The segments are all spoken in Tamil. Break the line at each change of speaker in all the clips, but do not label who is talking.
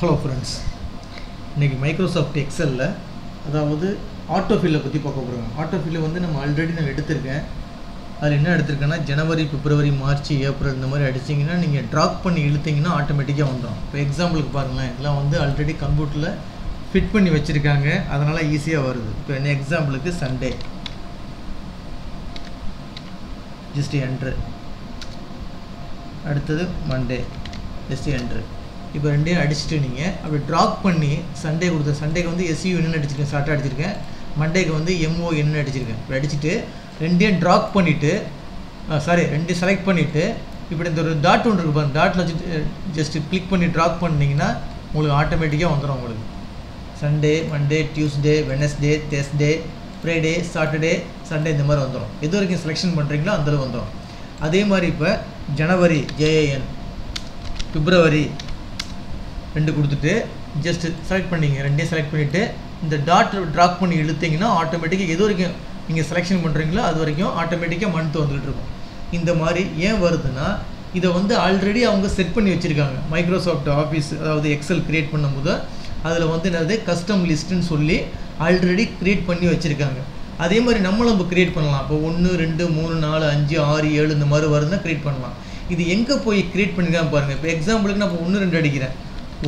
ஹலோ ஃப்ரெண்ட்ஸ் இன்றைக்கி மைக்ரோசாஃப்ட் எக்ஸலில் அதாவது ஆட்டோஃபில்லை பற்றி பார்க்க போகிறோம் ஆட்டோஃபில்லை வந்து நம்ம ஆல்ரெடி நான் எடுத்திருக்கேன். அதில் என்ன எடுத்திருக்கேன்னா ஜனவரி பிப்ரவரி மார்ச் ஏப்ரல் இந்த மாதிரி அடிச்சிங்கன்னா நீங்கள் ட்ராப் பண்ணி இழுத்தீங்கன்னா ஆட்டோமேட்டிக்காக வந்துடும் இப்போ எக்ஸாம்பிளுக்கு பாருங்களேன். இதெல்லாம் வந்து ஆல்ரெடி கம்ப்யூட்டரில் ஃபிட் பண்ணி வச்சுருக்காங்க. அதனால் ஈஸியாக வருது. இப்போ என்ன எக்ஸாம்பிளுக்கு சண்டே ஜஸ்ட் என்ட்ரு அடுத்தது மண்டே ஜஸ்ட் என்ட்ரு இப்போ ரெண்டையும் அடிச்சுட்டு நீங்கள் அப்படி ட்ராப் பண்ணி சண்டே கொடுத்த சண்டேக்கு வந்து எஸ்யூ என்னென்னு அடிச்சிருக்கேன் ஷார்ட்டாக அடிச்சிருக்கேன். மண்டேக்கு வந்து எம்ஓ என்ன அடிச்சிருக்கேன். இப்படி அடிச்சுட்டு ரெண்டையும் ட்ராப் பண்ணிவிட்டு சாரி ரெண்டையும் செலக்ட் பண்ணிவிட்டு இப்படி இந்த ஒரு டாட் ஒன்று இருக்கு பாருங்க டாட்டில் வச்சுட்டு ஜஸ்ட்டு கிளிக் பண்ணி ட்ராப் பண்ணிங்கன்னா உங்களுக்கு ஆட்டோமேட்டிக்காக வந்துடும் உங்களுக்கு. Sunday Monday Tuesday Wednesday Thursday Friday Saturday Sunday இந்த மாதிரி வந்துடும் எது வரைக்கும் செலெக்ஷன் பண்ணுறீங்களோ அந்தளவு வந்துடும் அதே மாதிரி இப்போ ஜனவரி ஜேஏஎன் பிப்ரவரி ரெண்டு கொடுத்துட்டு ஜஸ்ட் செலக்ட் பண்ணிங்க. ரெண்டையும் செலக்ட் பண்ணிவிட்டு இந்த டாட் ட்ராப் பண்ணி இழுத்தீங்கன்னா ஆட்டோமேட்டிக்காக எது வரைக்கும் நீங்கள் செலெக்ஷன் பண்ணுறீங்களோ அது வரைக்கும் ஆட்டோமேட்டிக்காக மந்த் வந்துகிட்டு இருக்கும். இந்த மாதிரி ஏன் வருதுன்னா இதை வந்து ஆல்ரெடி அவங்க செட் பண்ணி வச்சுருக்காங்க. மைக்ரோசாஃப்ட் ஆஃபீஸ் அதாவது எக்ஸல் க்ரியேட் பண்ணும்போது அதில் வந்து என்னது? கஸ்டம் லிஸ்ட்டுன்னு சொல்லி ஆல்ரெடி க்ரியேட் பண்ணி வச்சுருக்காங்க. அதே மாதிரி நம்மளும் நம்ம க்ரியேட் பண்ணலாம். இப்போ ஒன்று ரெண்டு மூணு நாலு அஞ்சு ஆறு ஏழு இந்த மாதிரி வருதுன்னா க்ரியேட் பண்ணலாம். இது எங்கே போய் க்ரியேட் பண்ணிக்கலாம் பாருங்கள் இப்போ எக்ஸாம்பிளுக்கு நான் இப்போ ஒன்று ரெண்டு அடிக்கிறேன்.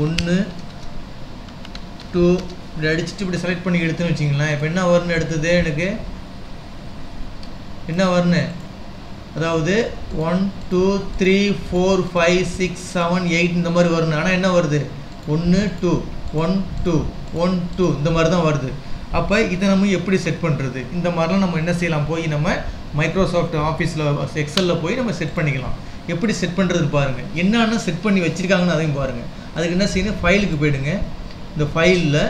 ஒன்று டூ இப்படி அடிச்சுட்டு இப்படி செலக்ட் பண்ணி எடுத்துன்னு வச்சிங்களேன் இப்போ என்ன வரணும் எடுத்தது எனக்கு? என்ன வரணும் அதாவது one two three four five six seven eight இந்த மாதிரி வரணும் ஆனால் என்ன வருது? ஒன்று two one two one two இந்த மாதிரி தான் வருது. அப்போ இதை நம்ம எப்படி செட் பண்ணுறது இந்த மாதிரிலாம் நம்ம என்ன செய்யலாம்? போய் நம்ம மைக்ரோசாஃப்ட் ஆஃபீஸில் எக்ஸலில் போய் நம்ம செட் பண்ணிக்கலாம். எப்படி செட் பண்ணுறது பாருங்கள் என்னென்ன செட் பண்ணி வச்சுருக்காங்கன்னு அதையும் பாருங்கள் அதுக்கு என்ன செய்யணும் ஃபைலுக்கு போயிடுங்க. இந்த ஃபைலில்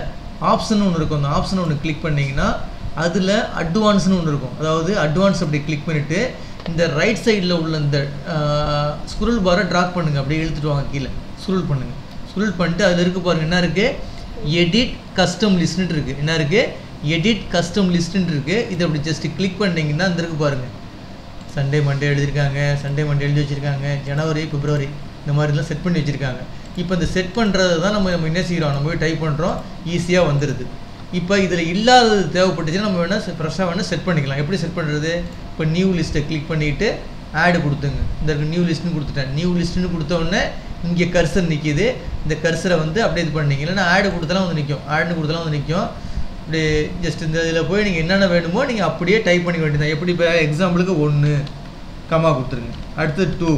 ஆப்ஷன் ஒன்று இருக்கும். அந்த ஆப்ஷன் ஒன்று கிளிக் பண்ணிங்கன்னா அதில் அட்வான்ஸ்னு ஒன்று இருக்கும். அதாவது அட்வான்ஸ் அப்படி கிளிக் பண்ணிவிட்டு இந்த ரைட் சைடில் உள்ள இந்த ஸ்குரல் பாரை ட்ராக் பண்ணுங்கள் அப்படியே இழுத்துட்டு வாங்க கீழே. ஸ்குரல் பண்ணுங்கள் ஸ்குரல் பண்ணிட்டு அதில் இருக்குது பாருங்கள் என்ன இருக்குது எடிட் கஸ்டம் லிஸ்ட்னு இருக்குது என்ன இருக்குது எடிட் கஸ்டம் லிஸ்ட்னு இருக்குது இதை அப்படி ஜஸ்ட்டு கிளிக் பண்ணிங்கன்னா அந்த இருக்கு பாருங்கள் சண்டே மண்டே எழுதியிருக்காங்க சண்டே மண்டே எழுதி வச்சுருக்காங்க ஜனவரி பிப்ரவரி இந்த மாதிரிலாம் செட் பண்ணி வச்சுருக்காங்க. இப்போ இந்த செட் பண்ணுறது தான் நம்ம நம்ம என்ன செய்கிறோம் நம்ம போய் டைப் பண்ணுறோம் ஈஸியாக வந்துடுது இப்போ இதில் இல்லாதது தேவைப்பட்டுச்சுன்னா நம்ம வேணால் ஃப்ரெஷ்ஷாக வேணால் செட் பண்ணிக்கலாம். எப்படி செட் பண்ணுறது இப்போ நியூ லிஸ்ட்டை கிளிக் பண்ணிவிட்டு ஆடு கொடுத்துங்க. இந்த நியூ லிஸ்ட்னு கொடுத்துட்டேன். நியூ லிஸ்ட்டுன்னு கொடுத்தோடனே இங்கே கர்சர் நிற்கிது இந்த கர்சரை வந்து அப்படியே இது பண்ணிங்க. இல்லைன்னா ஆடு கொடுத்தலாம் வந்து நிற்கும் ஆடுன்னு கொடுத்தலாம் வந்து நிற்கும் இப்படி ஜஸ்ட் இந்த இதில் போய் நீங்கள் என்னென்ன வேணுமோ நீங்கள் அப்படியே டைப் பண்ணிக்க வேண்டியதான் எப்படி இப்போ எக்ஸாம்பிளுக்கு ஒன்று கமா கொடுத்துருங்க. அடுத்து டூ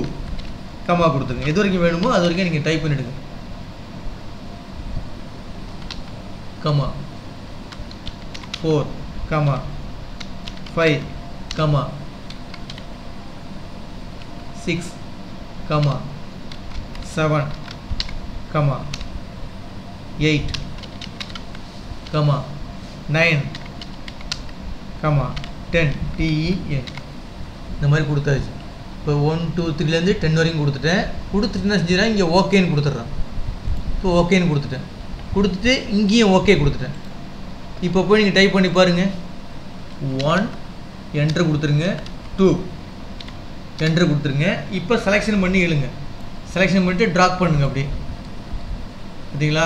கமா கொடுத்துருங்க. எது வரைக்கும் வேணுமோ அது வரைக்கும் நீங்கள் டைப் பண்ணிவிடுங்க comma four comma five comma six comma seven comma eight comma nine comma ten T E N இந்த மாதிரி கொடுத்தாச்சு. இப்போ ஒன் டூ த்ரீலேருந்து டென் வரைக்கும் கொடுத்துட்டேன். கொடுத்துட்டு என்ன செஞ்சுறேன் இங்கே ஓகேன்னு கொடுத்துட்றேன். இப்போ ஓகேன்னு கொடுத்துட்டேன். கொடுத்துட்டு இங்கேயும் ஓகே கொடுத்துட்டேன். இப்போ போய் நீங்கள் டைப் பண்ணி பாருங்கள் ஒன் என்ட்ரு கொடுத்துருங்க. டூ என்ட்ரு கொடுத்துருங்க. இப்போ செலெக்ஷன் பண்ணி எழுங்க. செலெக்ஷன் பண்ணிட்டு ட்ராப் பண்ணுங்க அப்படி பார்த்தீங்களா?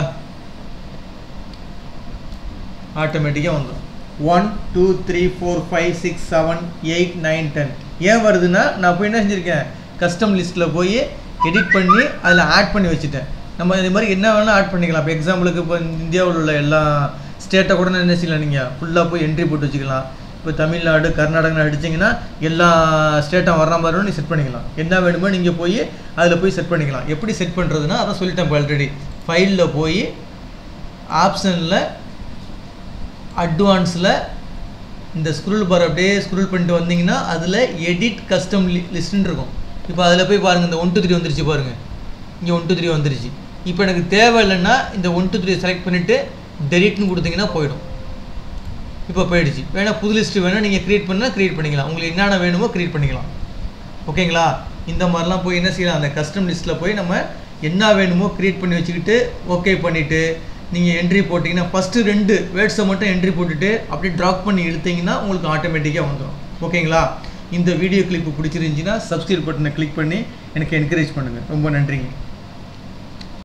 ஆட்டோமேட்டிக்காக வந்துடும் one two three four five six seven eight nine ten ஏன் வருதுன்னா நான் போய் என்ன செஞ்சுருக்கேன்? கஸ்டம் லிஸ்ட்டில் போய் எடிட் பண்ணி அதில் ஆட் பண்ணி வச்சுட்டேன். நம்ம இது மாதிரி என்ன வேணால் ஆட் பண்ணிக்கலாம். இப்போ எக்ஸாம்பிளுக்கு இப்போ இந்தியாவில் உள்ள எல்லா ஸ்டேட்டை கூட என்ன செய்யலாம் நீங்கள் ஃபுல்லாக போய் என்ட்ரி போட்டு வச்சுக்கலாம். இப்போ தமிழ்நாடு கர்நாடகா அடிச்சிங்கன்னா எல்லா ஸ்டேட்டும் வர்ற மாதிரி நீ செட் பண்ணிக்கலாம். என்ன வேணுமோ நீங்கள் போய் அதில் போய் செட் பண்ணிக்கலாம். எப்படி செட் பண்ணுறதுன்னா அதான் சொல்லிட்டேன் இப்போ ஆல்ரெடி ஃபைலில் போய் ஆப்ஷனில் அட்வான்ஸில் இந்த ஸ்க்ரூல் பார் அப்படியே ஸ்க்ரூல் பண்ணிட்டு வந்தீங்கன்னா அதில் எடிட் கஸ்டம் லி லிஸ்ட்டுன்னு இருக்கும். இப்போ அதில் போய் பாருங்கள் இந்த ஒன் டூ த்ரீ வந்துருச்சு பாருங்கள் இங்கே ஒன் டூ த்ரீ வந்துருச்சு. இப்போ எனக்கு தேவை இல்லைன்னா இந்த ஒன் டூ த்ரீ செலக்ட் பண்ணிவிட்டு டெலிட்னு கொடுத்தீங்கன்னா போயிடும். இப்போ போயிடுச்சு. வேணால் புது லிஸ்ட்டு வேணால் நீங்கள் க்ரியேட் பண்ணால் க்ரியேட் பண்ணிக்கலாம். உங்களுக்கு என்னென்ன வேணுமோ க்ரியேட் பண்ணிக்கலாம். ஓகேங்களா இந்த மாதிரிலாம் போய் என்ன செய்யலாம்? அந்த கஸ்டம் லிஸ்ட்டில் போய் நம்ம என்ன வேணுமோ க்ரியேட் பண்ணி வச்சுக்கிட்டு ஓகே பண்ணிவிட்டு நீங்கள் என்ட்ரி போட்டிங்கன்னா ஃபஸ்ட்டு ரெண்டு வேர்ட்ஸை மட்டும் என்ட்ரி போட்டுட்டு அப்படியே ட்ராப் பண்ணி எடுத்தீங்கன்னா உங்களுக்கு ஆட்டோமேட்டிக்காக வந்துடும் ஓகேங்களா? இந்த வீடியோ கிளிப்பு பிடிச்சிருந்துச்சின்னா சப்ஸ்கிரைப் பட்டனை கிளிக் பண்ணி எனக்கு என்கரேஜ் பண்ணுங்கள் ரொம்ப நன்றிங்க.